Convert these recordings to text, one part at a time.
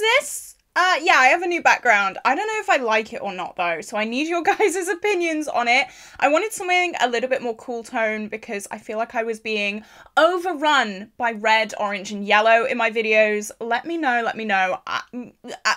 this. Uh, yeah, I have a new background. I don't know if I like it or not though, so I need your guys' opinions on it. I wanted something a little bit more cool tone because I feel like I was being overrun by red, orange, and yellow in my videos. Let me know, let me know. I, I,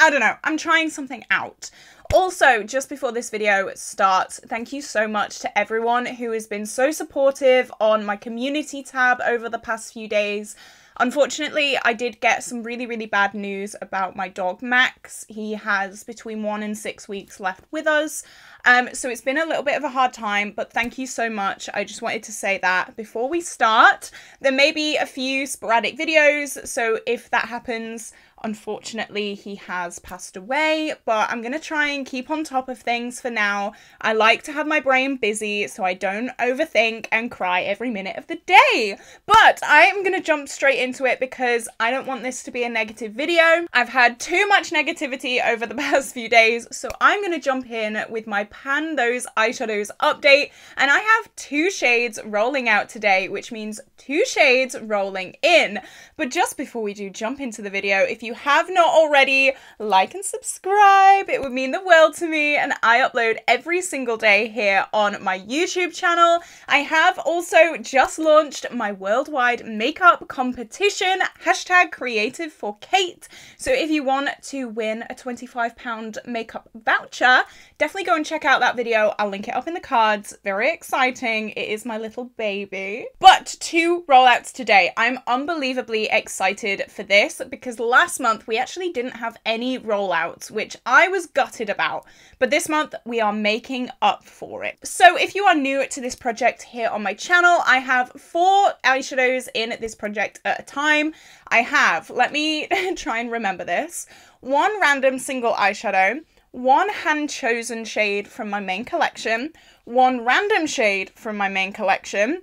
I don't know. I'm trying something out. Also, just before this video starts, thank you so much to everyone who has been so supportive on my community tab over the past few days. Unfortunately, I did get some really, really bad news about my dog Max. He has between one and six weeks left with us. Um, so it's been a little bit of a hard time, but thank you so much. I just wanted to say that before we start. There may be a few sporadic videos, so if that happens, Unfortunately, he has passed away, but I'm going to try and keep on top of things for now. I like to have my brain busy so I don't overthink and cry every minute of the day. But I am going to jump straight into it because I don't want this to be a negative video. I've had too much negativity over the past few days, so I'm going to jump in with my Pan Those Eyeshadows update. And I have two shades rolling out today, which means two shades rolling in. But just before we do jump into the video, if you have not already, like and subscribe. It would mean the world to me. And I upload every single day here on my YouTube channel. I have also just launched my worldwide makeup competition, hashtag creative for Kate. So if you want to win a £25 makeup voucher, definitely go and check out that video. I'll link it up in the cards. Very exciting. It is my little baby. But two rollouts today. I'm unbelievably excited for this because last month we actually didn't have any rollouts, which I was gutted about. But this month we are making up for it. So if you are new to this project here on my channel, I have four eyeshadows in this project at a time. I have, let me try and remember this, one random single eyeshadow, one hand chosen shade from my main collection, one random shade from my main collection,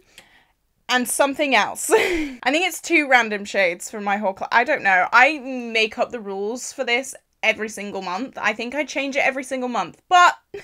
and something else. I think it's two random shades from my whole. I don't know. I make up the rules for this every single month. I think I change it every single month, but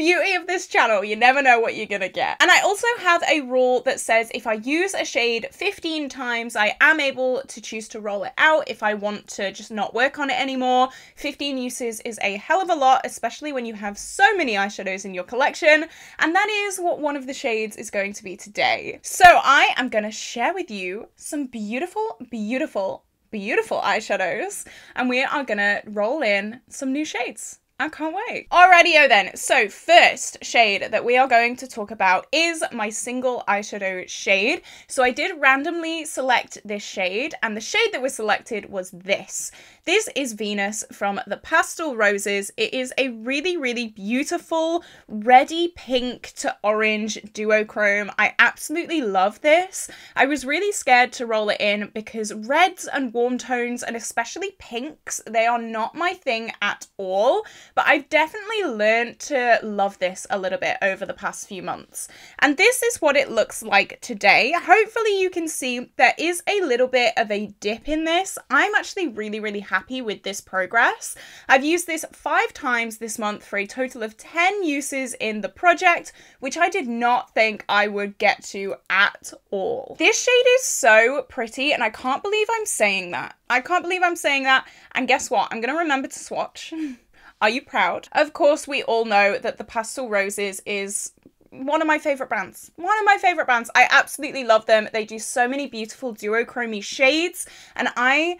beauty of this channel. You never know what you're gonna get. And I also have a rule that says if I use a shade 15 times, I am able to choose to roll it out if I want to just not work on it anymore. 15 uses is a hell of a lot, especially when you have so many eyeshadows in your collection. And that is what one of the shades is going to be today. So I am gonna share with you some beautiful, beautiful, beautiful eyeshadows. And we are gonna roll in some new shades. I can't wait. Alrighty, oh then. So first shade that we are going to talk about is my single eyeshadow shade. So I did randomly select this shade and the shade that was selected was this. This is Venus from the Pastel Roses. It is a really, really beautiful reddy pink to orange duochrome. I absolutely love this. I was really scared to roll it in because reds and warm tones and especially pinks, they are not my thing at all but I've definitely learned to love this a little bit over the past few months. And this is what it looks like today. Hopefully you can see there is a little bit of a dip in this. I'm actually really, really happy with this progress. I've used this five times this month for a total of 10 uses in the project, which I did not think I would get to at all. This shade is so pretty and I can't believe I'm saying that. I can't believe I'm saying that. And guess what? I'm going to remember to swatch. Are you proud? Of course, we all know that the Pastel Roses is one of my favorite brands. One of my favorite brands. I absolutely love them. They do so many beautiful duochrome shades and I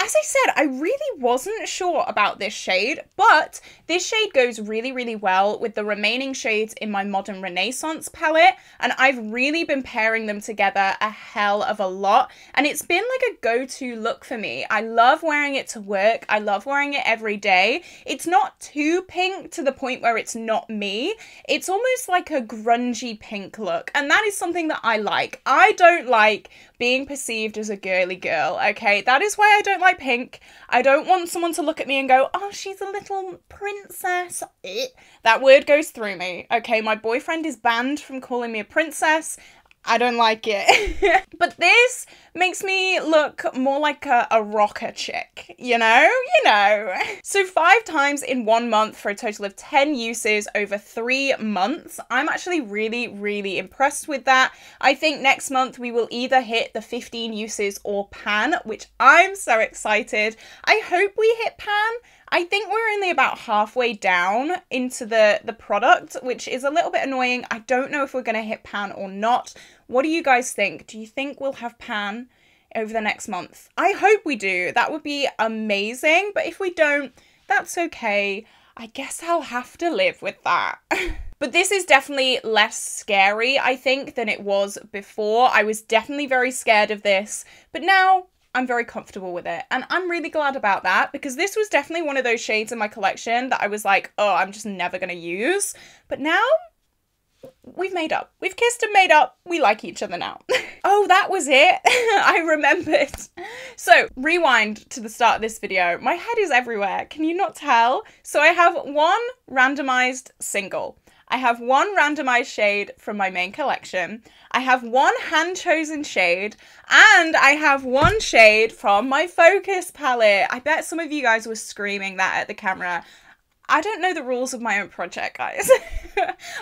as I said, I really wasn't sure about this shade, but this shade goes really, really well with the remaining shades in my Modern Renaissance palette, and I've really been pairing them together a hell of a lot, and it's been like a go-to look for me. I love wearing it to work, I love wearing it every day. It's not too pink to the point where it's not me. It's almost like a grungy pink look, and that is something that I like. I don't like being perceived as a girly girl, okay? That is why I don't like pink. I don't want someone to look at me and go, oh, she's a little princess. Eh. That word goes through me, okay? My boyfriend is banned from calling me a princess. I don't like it. but this makes me look more like a, a rocker chick, you know? You know. So five times in one month for a total of 10 uses over three months. I'm actually really, really impressed with that. I think next month we will either hit the 15 uses or pan, which I'm so excited. I hope we hit pan. I think we're only about halfway down into the, the product, which is a little bit annoying. I don't know if we're going to hit pan or not. What do you guys think? Do you think we'll have pan over the next month? I hope we do. That would be amazing. But if we don't, that's okay. I guess I'll have to live with that. But this is definitely less scary, I think, than it was before. I was definitely very scared of this, but now I'm very comfortable with it. And I'm really glad about that because this was definitely one of those shades in my collection that I was like, oh, I'm just never going to use. But now we've made up. We've kissed and made up. We like each other now. oh, that was it. I remembered. So, rewind to the start of this video. My head is everywhere. Can you not tell? So, I have one randomized single. I have one randomized shade from my main collection. I have one hand chosen shade and I have one shade from my focus palette. I bet some of you guys were screaming that at the camera. I don't know the rules of my own project, guys.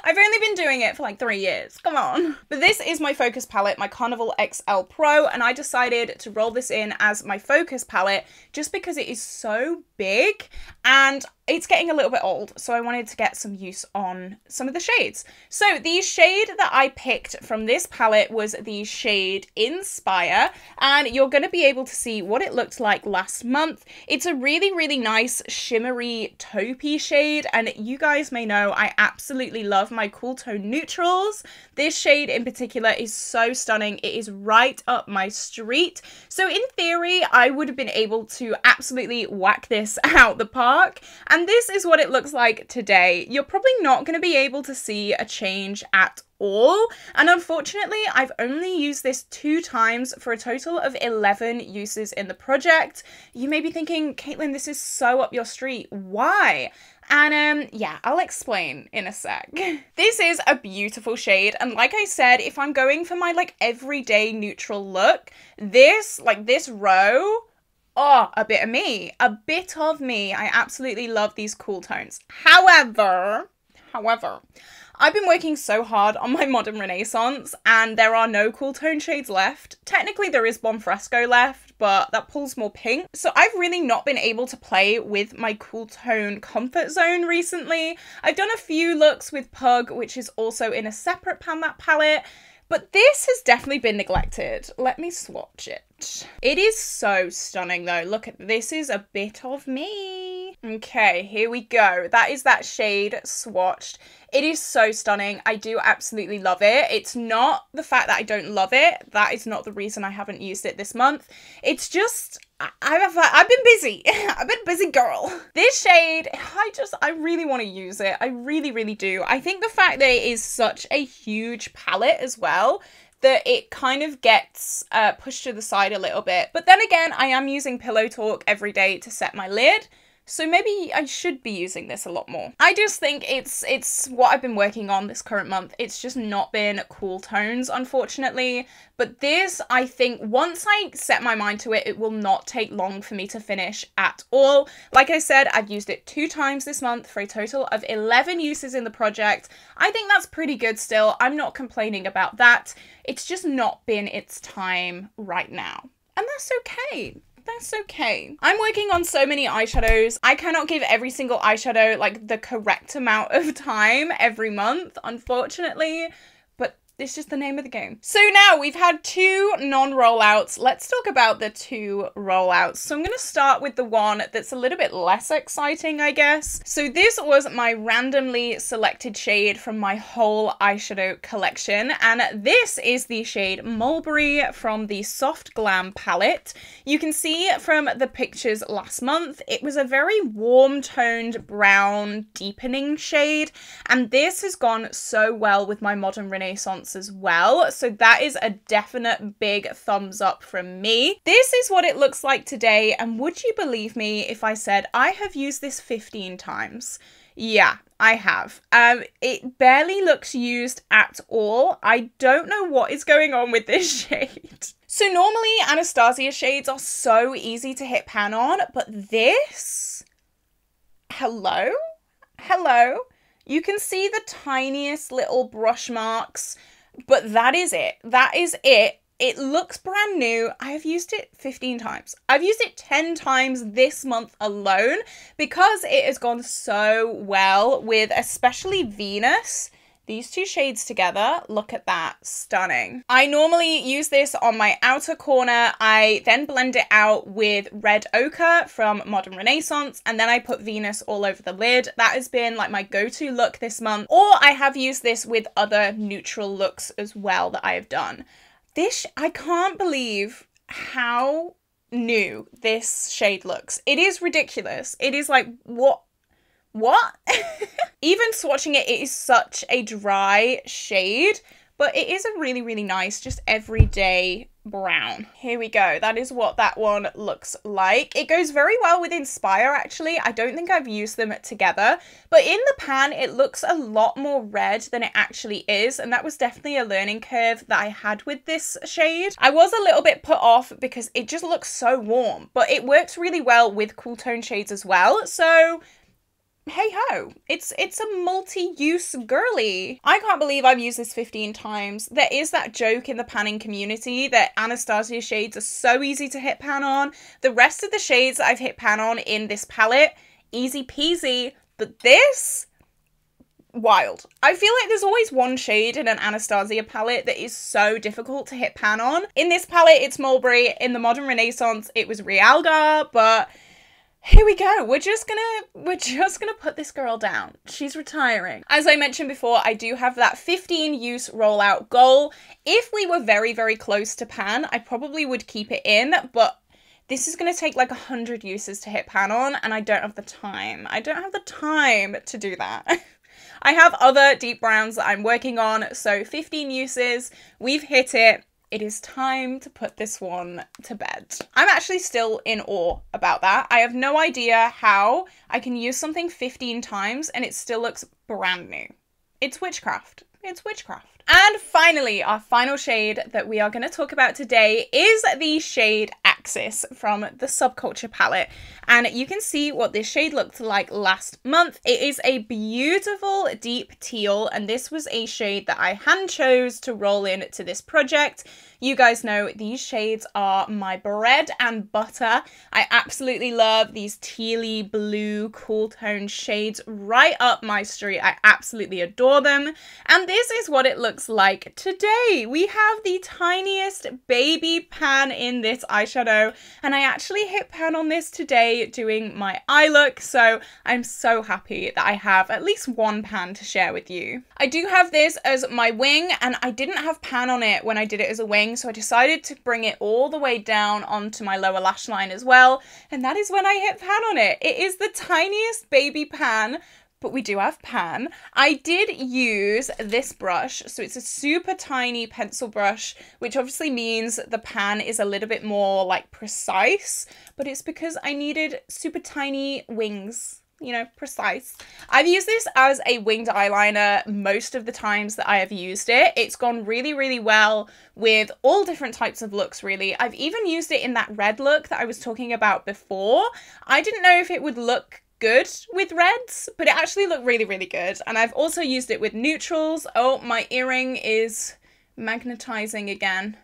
I've only been doing it for like three years. Come on. But this is my focus palette, my Carnival XL Pro, and I decided to roll this in as my focus palette just because it is so big and it's getting a little bit old, so I wanted to get some use on some of the shades. So the shade that I picked from this palette was the shade Inspire, and you're going to be able to see what it looked like last month. It's a really, really nice shimmery taupey shade, and you guys may know I absolutely love my cool tone neutrals. This shade in particular is so stunning. It is right up my street. So in theory, I would have been able to absolutely whack this out the park, and and this is what it looks like today. You're probably not going to be able to see a change at all. And unfortunately, I've only used this two times for a total of 11 uses in the project. You may be thinking, Caitlin, this is so up your street. Why? And um, yeah, I'll explain in a sec. this is a beautiful shade. And like I said, if I'm going for my like everyday neutral look, this, like this row, oh, a bit of me, a bit of me. I absolutely love these cool tones. However, however, I've been working so hard on my Modern Renaissance and there are no cool tone shades left. Technically there is Buon Fresco left, but that pulls more pink. So I've really not been able to play with my cool tone comfort zone recently. I've done a few looks with Pug, which is also in a separate Pan That palette, but this has definitely been neglected. Let me swatch it. It is so stunning though. Look at this is a bit of me. Okay, here we go. That is that shade swatched. It is so stunning. I do absolutely love it. It's not the fact that I don't love it. That is not the reason I haven't used it this month. It's just I've I've been busy. I've been busy girl. This shade, I just I really want to use it. I really really do. I think the fact that it is such a huge palette as well that it kind of gets uh, pushed to the side a little bit. But then again, I am using Pillow Talk every day to set my lid. So maybe I should be using this a lot more. I just think it's it's what I've been working on this current month. It's just not been cool tones, unfortunately. But this, I think, once I set my mind to it, it will not take long for me to finish at all. Like I said, I've used it two times this month for a total of 11 uses in the project. I think that's pretty good still. I'm not complaining about that. It's just not been its time right now. And that's okay that's okay. I'm working on so many eyeshadows. I cannot give every single eyeshadow like the correct amount of time every month, unfortunately it's just the name of the game. So now we've had two non-rollouts. Let's talk about the two rollouts. So I'm going to start with the one that's a little bit less exciting, I guess. So this was my randomly selected shade from my whole eyeshadow collection. And this is the shade Mulberry from the Soft Glam palette. You can see from the pictures last month, it was a very warm toned brown deepening shade. And this has gone so well with my Modern Renaissance as well. So that is a definite big thumbs up from me. This is what it looks like today. And would you believe me if I said I have used this 15 times? Yeah, I have. Um, it barely looks used at all. I don't know what is going on with this shade. So normally Anastasia shades are so easy to hit pan on, but this, hello? Hello? You can see the tiniest little brush marks, but that is it. That is it. It looks brand new. I have used it 15 times. I've used it 10 times this month alone because it has gone so well with especially Venus these two shades together, look at that, stunning. I normally use this on my outer corner. I then blend it out with red ochre from Modern Renaissance, and then I put Venus all over the lid. That has been like my go-to look this month. Or I have used this with other neutral looks as well that I have done. This, I can't believe how new this shade looks. It is ridiculous. It is like, what what? Even swatching it, it is such a dry shade, but it is a really, really nice, just everyday brown. Here we go. That is what that one looks like. It goes very well with Inspire, actually. I don't think I've used them together, but in the pan, it looks a lot more red than it actually is, and that was definitely a learning curve that I had with this shade. I was a little bit put off because it just looks so warm, but it works really well with cool tone shades as well, so hey ho, it's it's a multi-use girly. I can't believe I've used this 15 times. There is that joke in the panning community that Anastasia shades are so easy to hit pan on. The rest of the shades I've hit pan on in this palette, easy peasy, but this wild. I feel like there's always one shade in an Anastasia palette that is so difficult to hit pan on. In this palette, it's Mulberry. In the Modern Renaissance, it was Realgar, but here we go. We're just gonna we're just gonna put this girl down. She's retiring. As I mentioned before, I do have that 15 use rollout goal. If we were very, very close to pan, I probably would keep it in, but this is going to take like a 100 uses to hit pan on, and I don't have the time. I don't have the time to do that. I have other deep browns that I'm working on, so 15 uses, we've hit it it is time to put this one to bed. I'm actually still in awe about that. I have no idea how I can use something 15 times and it still looks brand new. It's witchcraft. It's witchcraft. And finally, our final shade that we are going to talk about today is the shade Axis from the Subculture palette. And you can see what this shade looked like last month. It is a beautiful deep teal, and this was a shade that I hand chose to roll in to this project. You guys know these shades are my bread and butter. I absolutely love these tealy blue cool tone shades right up my street. I absolutely adore them. And this is what it looks like today. We have the tiniest baby pan in this eyeshadow and I actually hit pan on this today doing my eye look so I'm so happy that I have at least one pan to share with you. I do have this as my wing and I didn't have pan on it when I did it as a wing so I decided to bring it all the way down onto my lower lash line as well and that is when I hit pan on it. It is the tiniest baby pan but we do have pan. I did use this brush, so it's a super tiny pencil brush, which obviously means the pan is a little bit more like precise, but it's because I needed super tiny wings you know, precise. I've used this as a winged eyeliner most of the times that I have used it. It's gone really, really well with all different types of looks, really. I've even used it in that red look that I was talking about before. I didn't know if it would look good with reds, but it actually looked really, really good. And I've also used it with neutrals. Oh, my earring is magnetizing again.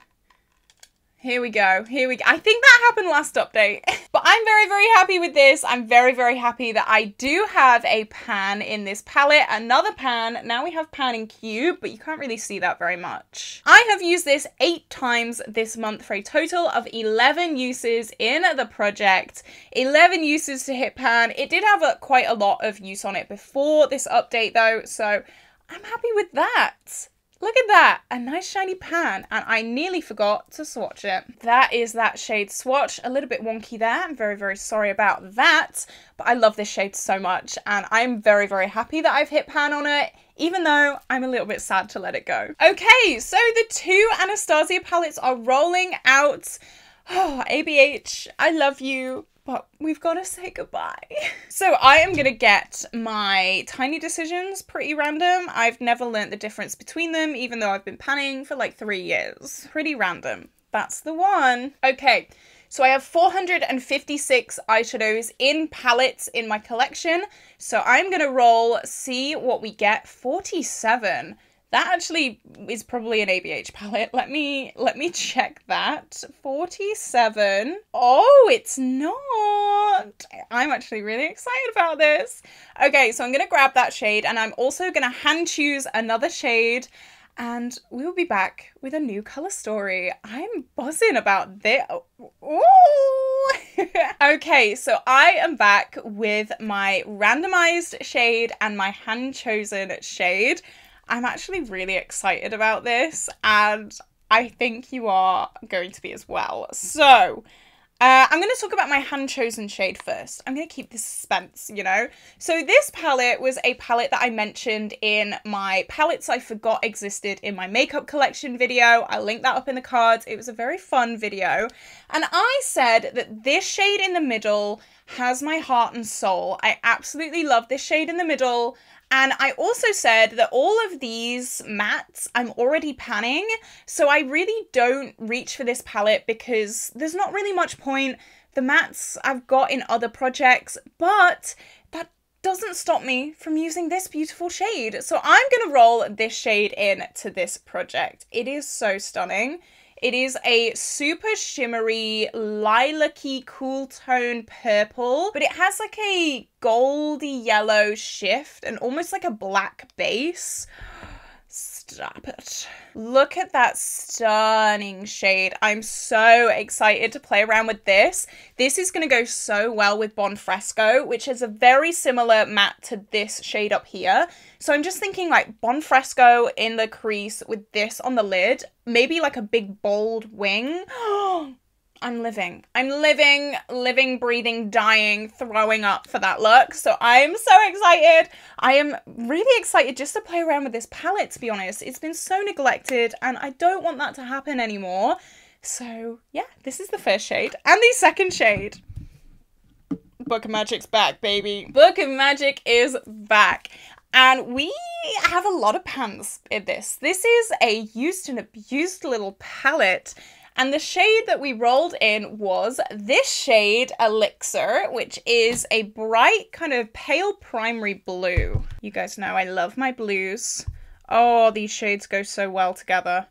Here we go. Here we go. I think that happened last update. but I'm very, very happy with this. I'm very, very happy that I do have a pan in this palette. Another pan. Now we have pan in cube, but you can't really see that very much. I have used this eight times this month for a total of 11 uses in the project. 11 uses to hit pan. It did have a, quite a lot of use on it before this update though, so I'm happy with that. Look at that, a nice shiny pan, and I nearly forgot to swatch it. That is that shade swatch, a little bit wonky there. I'm very, very sorry about that, but I love this shade so much, and I'm very, very happy that I've hit pan on it, even though I'm a little bit sad to let it go. Okay, so the two Anastasia palettes are rolling out. Oh, ABH, I love you but we've got to say goodbye. so I am going to get my tiny decisions pretty random. I've never learnt the difference between them, even though I've been panning for like three years. Pretty random That's the one. Okay, so I have 456 eyeshadows in palettes in my collection. So I'm going to roll, see what we get. 47. That actually is probably an ABH palette. Let me let me check that. 47. Oh, it's not. I'm actually really excited about this. Okay, so I'm going to grab that shade and I'm also going to hand choose another shade and we will be back with a new color story. I'm buzzing about this. okay, so I am back with my randomized shade and my hand chosen shade. I'm actually really excited about this, and I think you are going to be as well. So, uh, I'm going to talk about my hand chosen shade first. I'm going to keep the suspense, you know? So, this palette was a palette that I mentioned in my palettes I forgot existed in my makeup collection video. I'll link that up in the cards. It was a very fun video. And I said that this shade in the middle has my heart and soul. I absolutely love this shade in the middle. And I also said that all of these mattes I'm already panning, so I really don't reach for this palette because there's not really much point. The mattes I've got in other projects, but that doesn't stop me from using this beautiful shade. So I'm going to roll this shade in to this project. It is so stunning. It is a super shimmery, lilac-y, cool tone purple, but it has like a goldy yellow shift and almost like a black base. Stop it. Look at that stunning shade. I'm so excited to play around with this. This is going to go so well with Buon Fresco, which is a very similar matte to this shade up here. So I'm just thinking like Buon Fresco in the crease with this on the lid. Maybe like a big bold wing. Oh, I'm living. I'm living, living, breathing, dying, throwing up for that look. So I'm so excited. I am really excited just to play around with this palette, to be honest. It's been so neglected and I don't want that to happen anymore. So yeah, this is the first shade. And the second shade. Book of Magic's back, baby. Book of Magic is back. And we have a lot of pans in this. This is a used and abused little palette and the shade that we rolled in was this shade, Elixir, which is a bright kind of pale primary blue. You guys know I love my blues. Oh, these shades go so well together.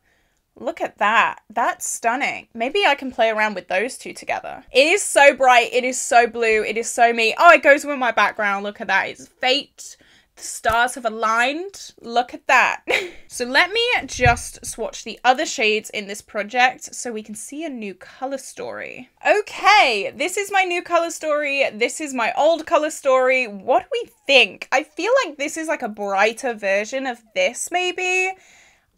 Look at that. That's stunning. Maybe I can play around with those two together. It is so bright. It is so blue. It is so me. Oh, it goes with my background. Look at that. It's Fate stars have aligned. Look at that. so let me just swatch the other shades in this project so we can see a new color story. Okay, this is my new color story. This is my old color story. What do we think? I feel like this is like a brighter version of this maybe.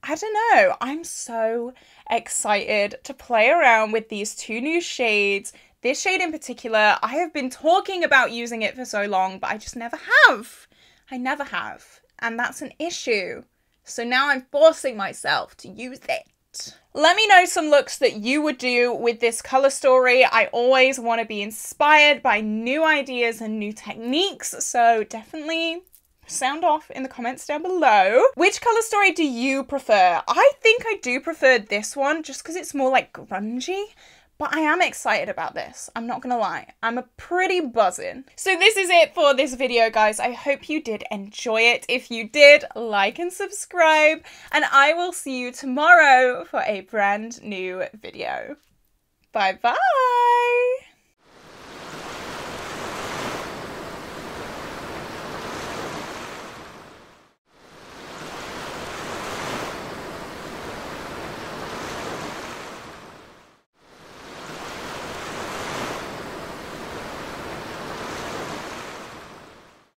I don't know. I'm so excited to play around with these two new shades. This shade in particular, I have been talking about using it for so long, but I just never have. I never have. And that's an issue. So now I'm forcing myself to use it. Let me know some looks that you would do with this color story. I always want to be inspired by new ideas and new techniques, so definitely sound off in the comments down below. Which color story do you prefer? I think I do prefer this one just because it's more like grungy. But I am excited about this. I'm not gonna lie. I'm a pretty buzzing. So this is it for this video, guys. I hope you did enjoy it. If you did, like and subscribe. And I will see you tomorrow for a brand new video. Bye bye.